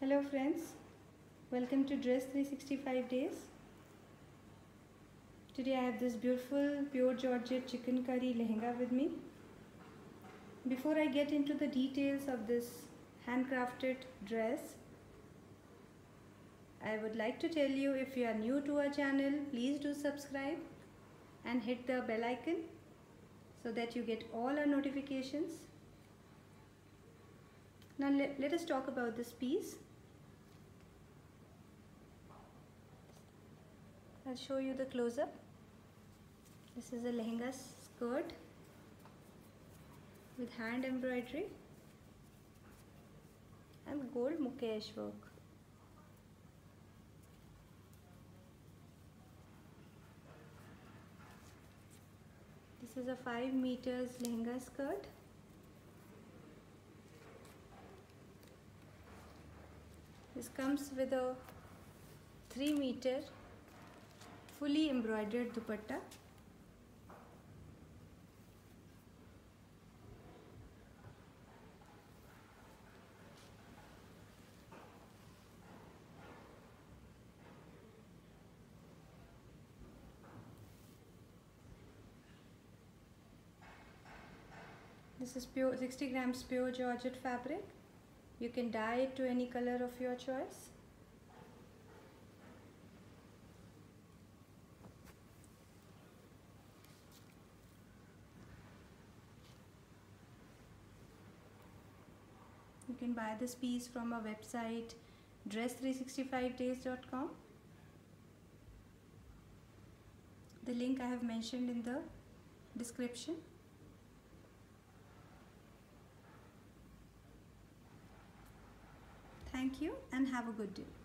Hello friends, welcome to Dress 365 Days. Today I have this beautiful pure Georgette Chikankari lehenga with me. Before I get into the details of this handcrafted dress, I would like to tell you if you are new to our channel, please do subscribe and hit the bell icon so that you get all our notifications. Now let, let us talk about this piece. I'll show you the close-up. This is a lehenga skirt with hand embroidery and gold mukaish work. This is a 5 meters lehenga skirt. This comes with a 3 meter fully embroidered dupatta. This is pure 60 grams pure Georgette fabric. You can dye it to any color of your choice. You can buy this piece from our website dress365days.com. The link I have mentioned in the description. Thank you and have a good day.